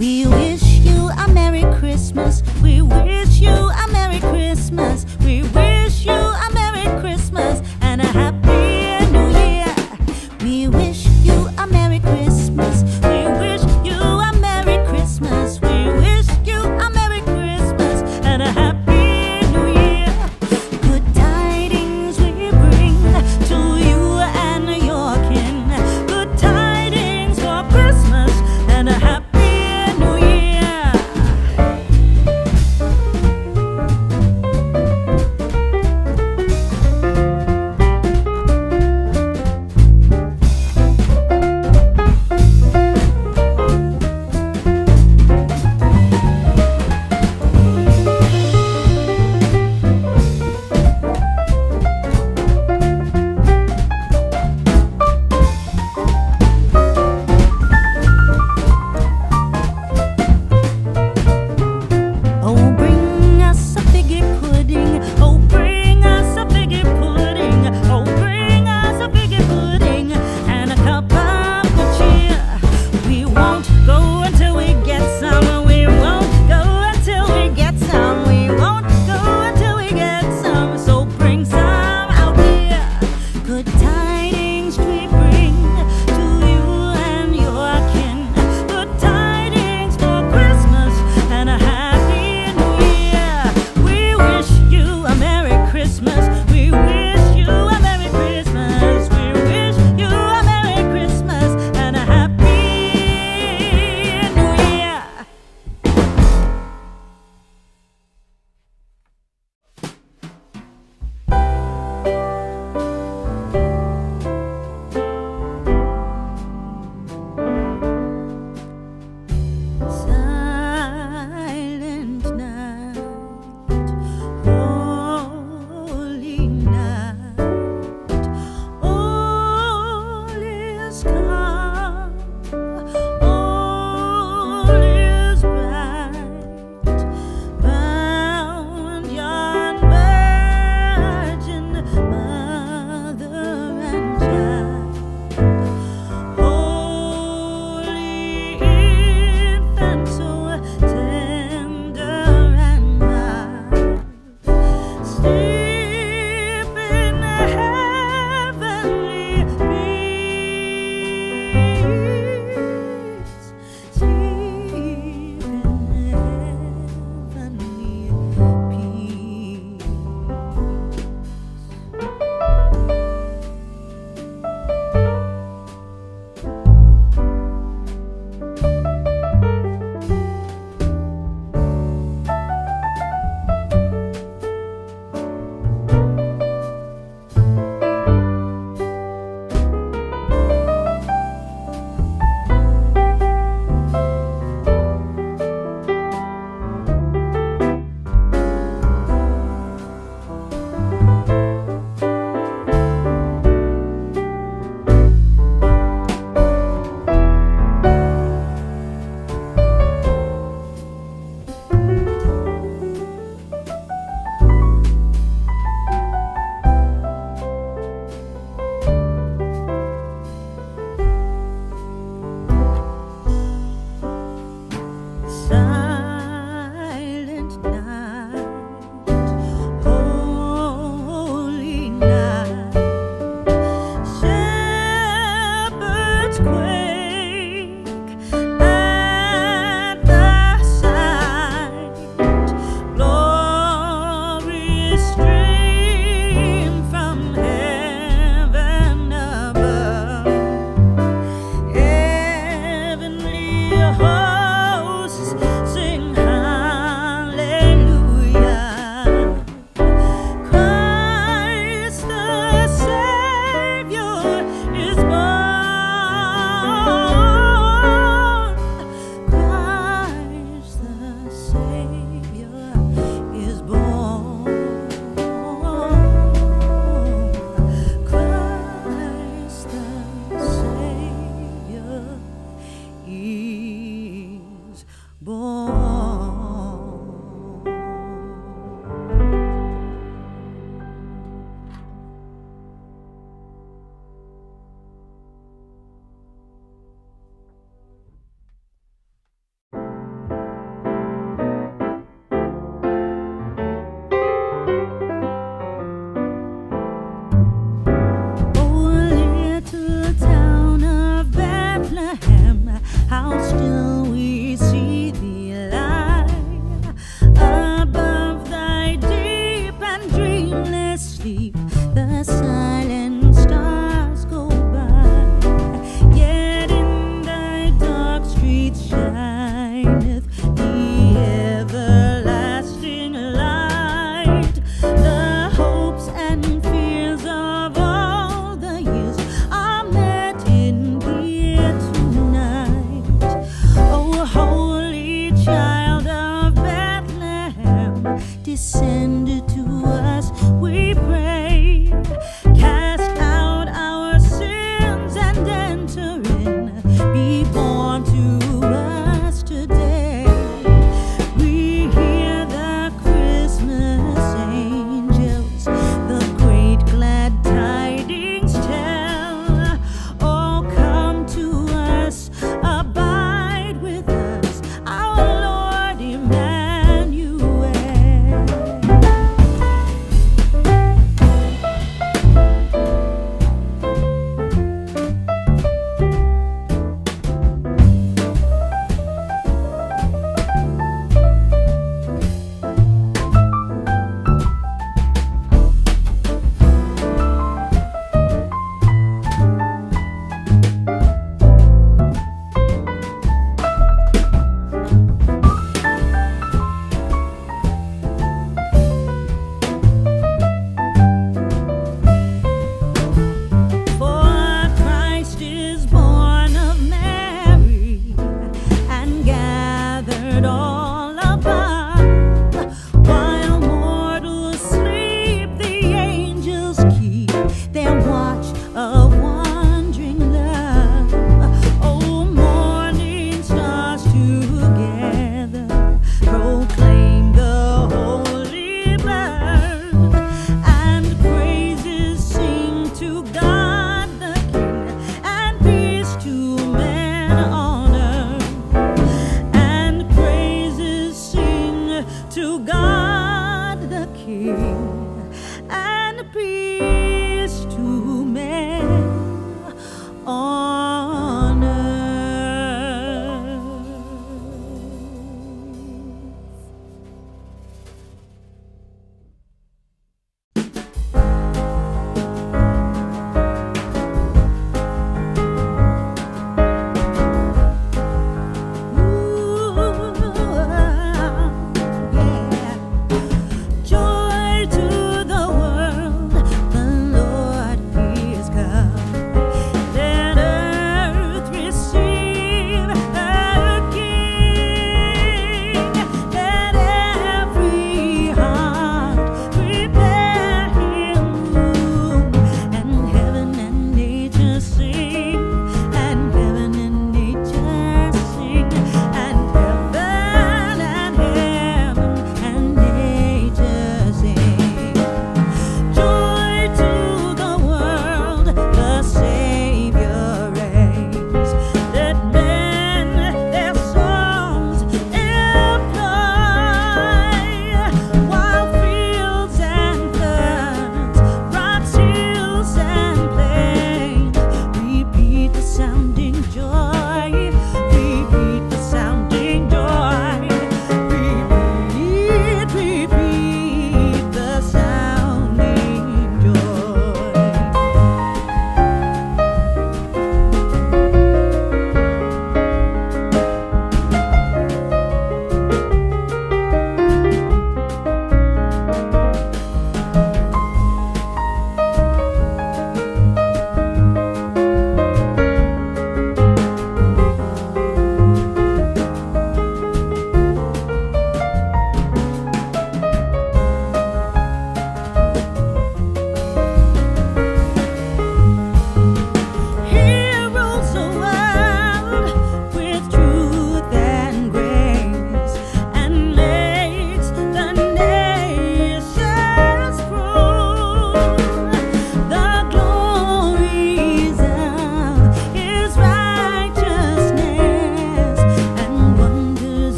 We wish you a Merry Christmas. We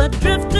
were drifting.